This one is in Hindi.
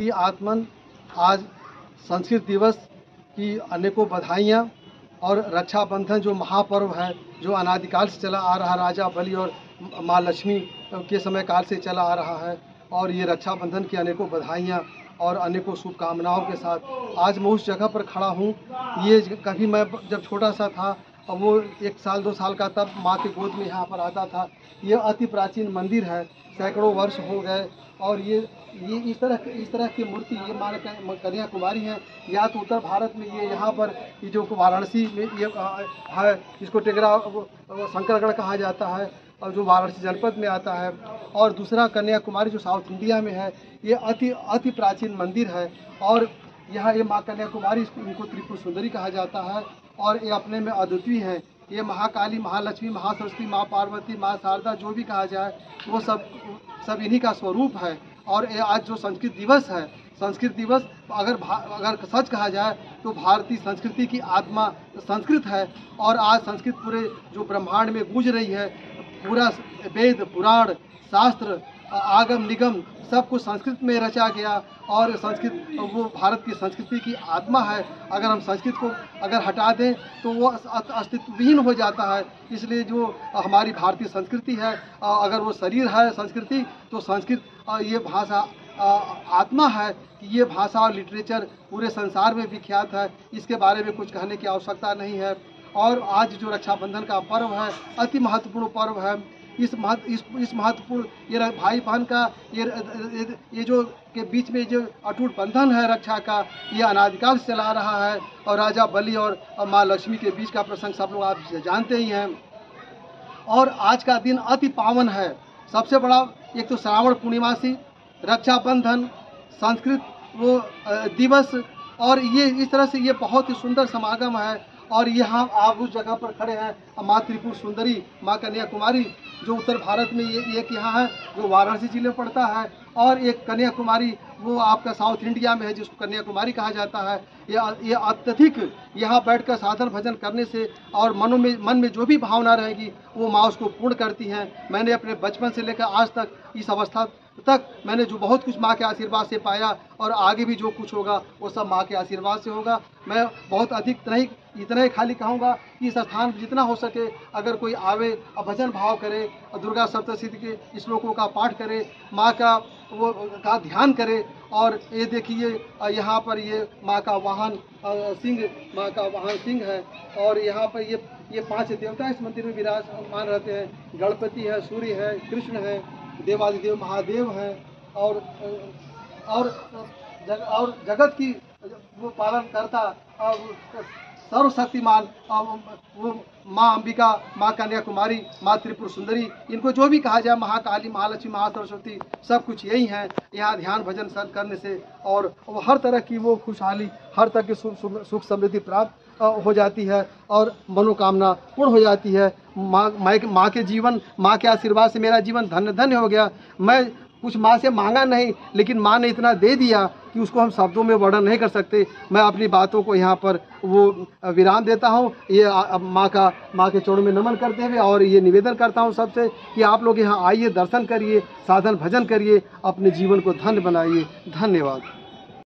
की आत्मन आज संस्कृत दिवस की अनेकों बधाइयाँ और रक्षाबंधन जो महापर्व है, जो अनादिकाल से चला आ रहा राजा बलि और माँ लक्ष्मी के समय काल से चला आ रहा है और ये रक्षाबंधन की अनेकों बधाइयाँ और अनेकों शुभकामनाओं के साथ आज मैं उस जगह पर खड़ा हूँ। ये कभी मैं जब छोटा सा था और वो एक साल, दो साल का तब माँ के गोद में यहाँ पर आता था। ये अति प्राचीन मंदिर है, सैकड़ों वर्ष हो गए। और ये ये इस तरह इस तरह की मूर्ति, ये मान कन्याकुमारी है। या तो उत्तर भारत में ये यहाँ पर, ये जो वाराणसी में ये है, इसको टेगरा शंकरगढ़ कहा जाता है, और जो वाराणसी जनपद में आता है। और दूसरा कन्याकुमारी जो साउथ इंडिया में है, ये अति अति प्राचीन मंदिर है। और यहाँ ये माँ कन्याकुमारी इनको त्रिपुर सुंदरी कहा जाता है। और ये अपने में अद्वितीय है। ये महाकाली, महालक्ष्मी, महासरस्वती माँ पार्वती माँ शारदा जो भी कहा जाए, वो सब सब इन्हीं का स्वरूप है। और ये आज जो संस्कृत दिवस है, संस्कृत दिवस, अगर अगर सच कहा जाए तो भारतीय संस्कृति की आत्मा संस्कृत है। और आज संस्कृत पूरे जो ब्रह्मांड में गूंज रही है, पूरा वेद, पुराण, शास्त्र आगम निगम सब कुछ संस्कृत में रचा गया और संस्कृत, वो भारत की संस्कृति की आत्मा है। अगर हम संस्कृत को अगर हटा दें तो वो अस्तित्वहीन हो जाता है। इसलिए जो हमारी भारतीय संस्कृति है अगर वो शरीर है संस्कृति तो संस्कृत ये भाषा आत्मा है कि ये भाषा और लिटरेचर पूरे संसार में विख्यात है। इसके बारे में कुछ कहने की आवश्यकता नहीं है। और आज जो रक्षाबंधन का पर्व है, अति महत्वपूर्ण पर्व है। इस महत्व इस इस महत्वपूर्ण ये भाई बहन का ये ये जो के बीच में जो अटूट बंधन है रक्षा का, ये अनादिकाल से चला रहा है और राजा बलि और माँ लक्ष्मी के बीच का प्रसंग सब लोग आप जानते ही हैं। और आज का दिन अति पावन है। सबसे बड़ा एक तो श्रावण पूर्णिमासी रक्षाबंधन संस्कृत वो दिवस और ये, इस तरह से ये बहुत ही सुंदर समागम है। और यहाँ आप उस जगह पर खड़े हैं माँ त्रिपुर सुंदरी, माँ कन्याकुमारी, जो उत्तर भारत में ये, एक यहाँ है, जो वाराणसी ज़िले में पड़ता है, और एक कन्याकुमारी, वो आपका साउथ इंडिया में है, जिसको कन्याकुमारी कहा जाता है। ये ये अत्यधिक यहाँ बैठकर साधन भजन करने से और मनो में, मन में जो भी भावना रहेगी, वो माँ उसको पूर्ण करती हैं। मैंने अपने बचपन से लेकर आज तक इस अवस्था तक मैंने जो बहुत कुछ माँ के आशीर्वाद से पाया और आगे भी जो कुछ होगा, वो सब माँ के आशीर्वाद से होगा। मैं बहुत अधिक नहीं इतना ही खाली कहूँगा कि इस स्थान जितना हो सके, अगर कोई आवे और भजन भाव करे और दुर्गा सप्तशती के श्लोकों का पाठ करे, माँ का वो, का ध्यान करे, और ये देखिए, यहाँ पर ये माँ का वाहन सिंह, माँ का वाहन सिंह है, और यहाँ पर ये ये पाँच देवता इस मंदिर में विराजमान रहते हैं। गणपति है, सूर्य है, कृष्ण है देवादिदेव महादेव हैं और और जग, और जगत की वो पालन करता सर्वशक्तिमान वो माँ अंबिका, माँ कन्याकुमारी, माँ त्रिपुर सुंदरी, इनको जो भी कहा जाए, महाकाली, महालक्ष्मी, महासरस्वती, सब कुछ यही है। यहाँ ध्यान भजन सर करने से और वो हर तरह की वो खुशहाली, हर तरह की सुख समृद्धि प्राप्त हो जाती है और मनोकामना पूर्ण हो जाती है। माँ माँ के जीवन, माँ के आशीर्वाद से मेरा जीवन धन्य धन्य हो गया। मैं कुछ माँ से मांगा नहीं, लेकिन माँ ने इतना दे दिया कि उसको हम शब्दों में वर्णन नहीं कर सकते। मैं अपनी बातों को यहाँ पर वो विराम देता हूँ। ये माँ का, माँ के चरणों में नमन करते हुए और ये निवेदन करता हूँ सबसे कि आप लोग यहाँ आइए, दर्शन करिए, साधन भजन करिए, अपने जीवन को धन्य बनाइए। धन्यवाद।